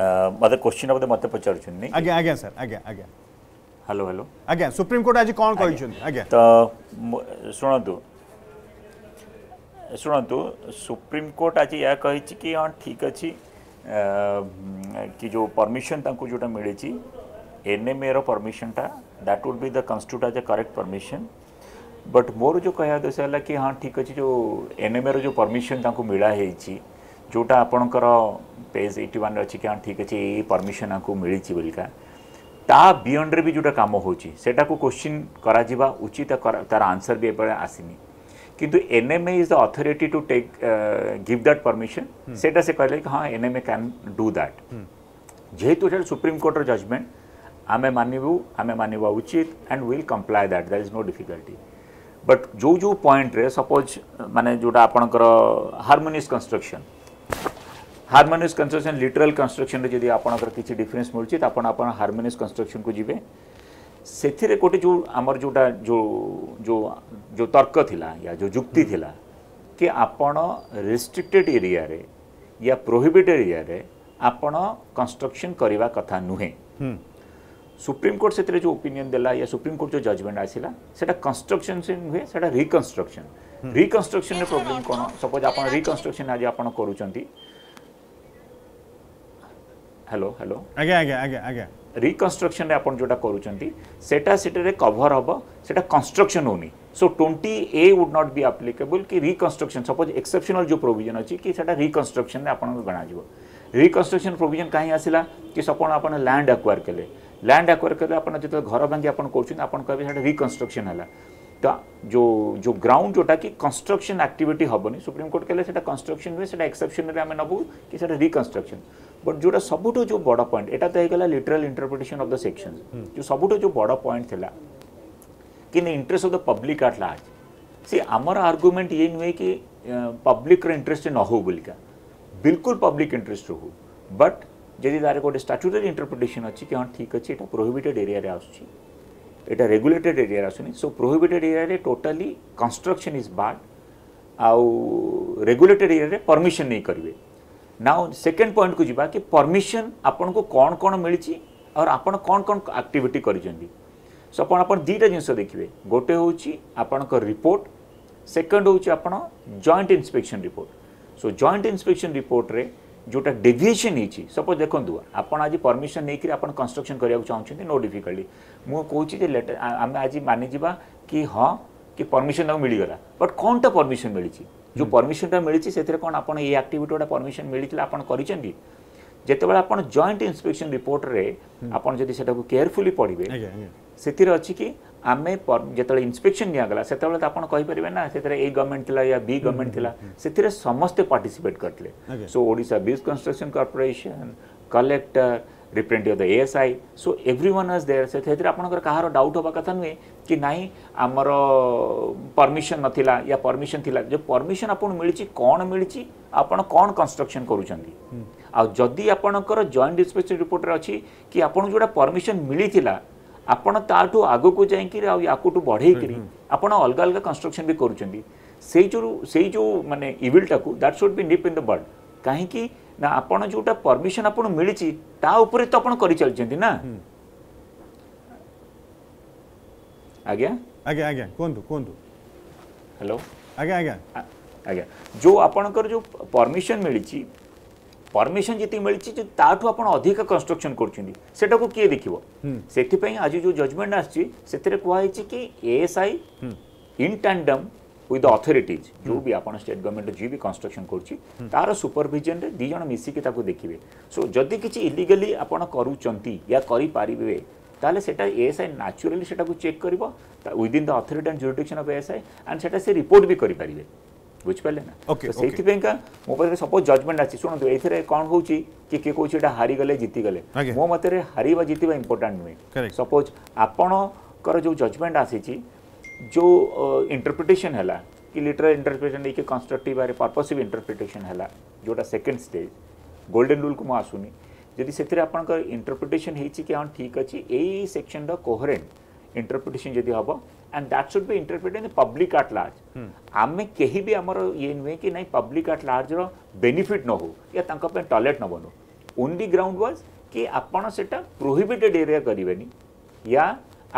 मतलब क्वेश्चन अब तो मतलब पचार चुन नहीं again again sir again again hello hello again Supreme Court आज कौन कॉल चुन अगेन तो सुनो तो सुनो तो सुप्रीम कोर्ट आज यह कही थी कि हाँ ठीक अच्छी कि जो परमिशन तंको जो टा मिले थी एनएमए रो परमिशन टा that would be the constitute आज करेक्ट परमिशन बट मोर जो कहया दसला कि हाँ ठीक अच्छी जो एनएमए रो जो परमिशन तंको मिला है इची जोटा आपणकर पेज एट्टी वन अच्छी क्या ठीक अच्छे ये परमिशन आपको मिली बोलिका ता बिअंड भी जो कम हो क्वेश्चन करा उचित तार आंसर भी एपड़े आसनी किंतु NMA is the authority to take give that permission से कहले कि हाँ एनएमए कैन डू दैट जेहेतु सुप्रीम कोर्टर जजमेंट आम मानवू आम मानवा उचित and will comply that that is no difficulty but जो जो पॉइंट रे सपोज uh, माने जोटा आपणकर harmonious construction harmonious construction literal construction जदि आप किसी डिफरेन्स मिलूँ तो आप हारमोनियस कन्स्ट्रक्शन को जी से गोटे जो आम जो जो जो तर्क था या जो जुक्ति थिला कि आप रेस्ट्रिक्टेड एरिया रे या प्रोहिबिटेड एरिया रे आपण कंस्ट्रक्शन करवा कथा नुहे सुप्रीमकोर्ट से जो ओपिनियन देला या सुप्रीमकोर्ट जो जजमेंट आसला से कंस्ट्रक्शन से नुहे से रिकनस्ट्रक्शन रिकन्स्ट्रक्शन प्रोब्लेम कौन सपोज आप रिकनस्ट्रक्शन आज आप करूँच হ্যালো হ্যালো আজ্ঞা আজ্ঞা আজ্ঞা আজ্ঞা রিকনস্ট্রকশনরে আপনার যেটা করছেন সেটা সেটারে কভর হব সেটা construction হোনি so twenty A would not be applicable কি রিকনস্ট্রকশন সপোজ এক্সেপশনাল যে প্রোভিজন অছি কি সেটা রিকনস্ট্রকশন আপনার গণাযিব রিকনস্ট্রকশন প্রোভিজন কাহি আসিলা কি সপোজ আপনার ল্যান্ড আকুয়ার কলে ল্যান্ড আকুয়ার কলে আপনার যেত ঘর ভাঙ্গি আপনার করছেন আপনার কবে সেটা রিকনস্ট্রকশন হলা का जो जो ग्राउंड जोटा कि कंस्ट्रक्शन एक्टिविटी हेनी सुप्रीमकोर्ट कहले से कंस्ट्रक्शन नुहे से एक्सेप्शन आम नबू कि रिकनस्ट्रक्शन बट जो सब जो बड़ पॉइंट एटा तो होगा literal interpretation of the section जो सब जो बड़ पॉइंट थी कि interest of the public at large सी आमर आर्गुमेंट ये नुहे कि पब्लिक इंटरेस्ट न हो बोलिका बिल्कुल पब्लिक इंटरेस्ट हो बट जदि तार गोटे स्टाच्युटरी इंटरप्रिटेसन अच्छी कि हाँ ठीक अच्छे यहाँ प्रोहिबिटेड एरिया आसूँ এটা রেগুলেটড এরিয়া রাসনি সো প্রোহিবিটেড এরিয়া রে টোটালি কনস্ট্রাকশন ইজ বারণ আউ রেগুলেটড এরিয়া রে পারমিশন নেই করিবে নাও সেকেন্ড পয়েন্ট কো জিবা কি পারমিশন আপণকো কোন কোন মিলছি আর আপণ কোন কোন অ্যাক্টিভিটি করি জনি সো আপণ অপর ডিটা জিনস দেখিবে গটে হউচি আপণকো রিপোর্ট সেকেন্ড হউচি আপণ joint inspection report so joint inspection report রে ଯେଉଁଟା ଡେଭିଏସନ୍ ହେଇଛି ସପୋଜ୍ ଦେଖନ୍ତୁ ଆପଣ ଆଜି ପରମିସନ୍ ନେଇକରି ଆପଣ କନଷ୍ଟ୍ରକ୍ସନ୍ କରିବାକୁ ଚାହୁଁଛନ୍ତି ନୋ ଡିଫିକଲ୍ଟି ମୁଁ କହୁଛି ଯେ ଲେଟର ଆମେ ଆଜି ମାନିଯିବା କି ହଁ କି ପରମିସନ୍ ତାଙ୍କୁ ମିଳିଗଲା ବଟ୍ କ'ଣଟା ପରମିସନ୍ ମିଳିଛି ଯେଉଁ ପରମିସନ୍ଟା ମିଳିଛି ସେଥିରେ କ'ଣ ଆପଣ ଏଇ ଆକ୍ଟିଭିଟି ଗୋଟେ ପରମିସନ୍ ମିଳିଥିଲା ଆପଣ କରିଛନ୍ତି ଯେତେବେଳେ ଆପଣ ଜଏଣ୍ଟ ଇନ୍ସପେକ୍ସନ୍ ରିପୋର୍ଟରେ ଆପଣ ଯଦି ସେଟାକୁ କେୟାରଫୁଲି ପଢ଼ିବେ ସେଥିରେ ଅଛି କି आम जो इन्स्पेक्शन दिगला से आप कहीपरेंगे ना से ए गवर्नमेंट थी या बी गवर्नमेंट थी से समस्ते पार्टीसीपेट करते सो ओडा बीज construction corporation collector representative the S I so every one is there से आपर डाउट हवा कथा नुहे कि ना आम परमिशन नाला या परमिशन थी जो परमिशन आपची कौन मिली आपड़ कौन कन्स्ट्रक्शन कर आदि आपणकर जॉन्ट इन्स्पेक्शन रिपोर्ट अच्छी कि आपको जोड़ा परमिशन मिली आपण ताठ आग को जाकर आकटू आप अलग अलग कन्स्ट्रक्शन भी करूँ से तो हम्म। जो मानने इविलटा को दैट सुड भी निप इन द कहीं आप जो परमिशन आप मिली ताऊपर तो आप चलते ना हेलो आज्ञा आज्ञा आज्ञा जो परमिशन मिली परमिशन जी मिली ताठू अधिक कन्स्ट्रक्शन करा को किए देख से आज जो जजमेंट आहुई कि आई इन टैंडम विथ अथरीटीज जो भी आप स्टेट गवर्नमेंट जी भी कन्स्ट्रक्शन कर सुपरभिजन में दीज देखिए सो जदि किसी इलिगेली आप करूँ या करें से सेटा न्याचुराली चेक कर within the authority and of S I and से रिपोर्ट भी करेंगे बुझे ना से मोदी सपोज जजमेंट आंतु ये कौन हो कि किए कौन यहाँ हारीगले जीतीगले मो मत हार जितवा इंपोर्टां नुहे सपोज आपणकर जो जजमेंट आसी जो इंटरप्रिटेसन है कि लिटराल इंटरप्रिटेसन कि कन्स्ट्रक्ट आए पर्पसीव इंटरप्रिटेसन है जो सेकेंड स्टेज गोल्डेन रूल को मुसुनी जी से आपंटरप्रिटेसन हो ठीक अच्छे यही सेक्शन रोहरेन्ट इंटरप्रिटेसन जब हम and that should be interpret in public at large आम कहीं भी आमर ये नुहे कि ना पब्लिक आट लार्जर बेनिफिट न हो या टयलेट न बनू ओनली ग्राउंड वाज कि आपटा प्रोहबिटेड प्रोहिबिटेड एरिया करेनि या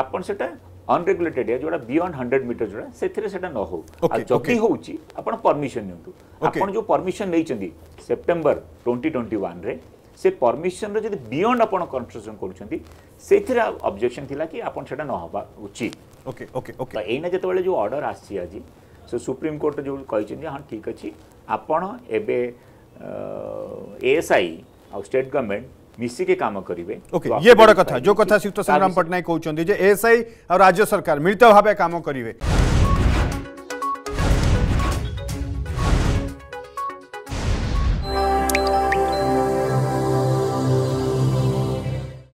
आपटा अनरेगुलेटेड एरिया जोड़ा बियंड हंड्रेड मीटर जोड़ा से न हो जदि हूँ परमिशन नि जो परमिशन नहीं सेप्टेम्बर ट्वेंटी ट्वेंटी वन से परमिशन रे बियंड आप कन्स्ट्रक्शन कर ऑब्जेक्शन थी कि आपन न उचित ओके ओके ओके तो जो अर्डर आज से सुप्रीम कोर्ट जो कही हाँ ठीक अच्छे आपण एवं एस आई आ स्टेट गवर्नमेंट के काम करेंगे ओके okay, ये बड़ा कथा जो कथा संग्राम पटनायक कहते हैं जे एसआई और राज्य सरकार मिलित भाव काम करेंगे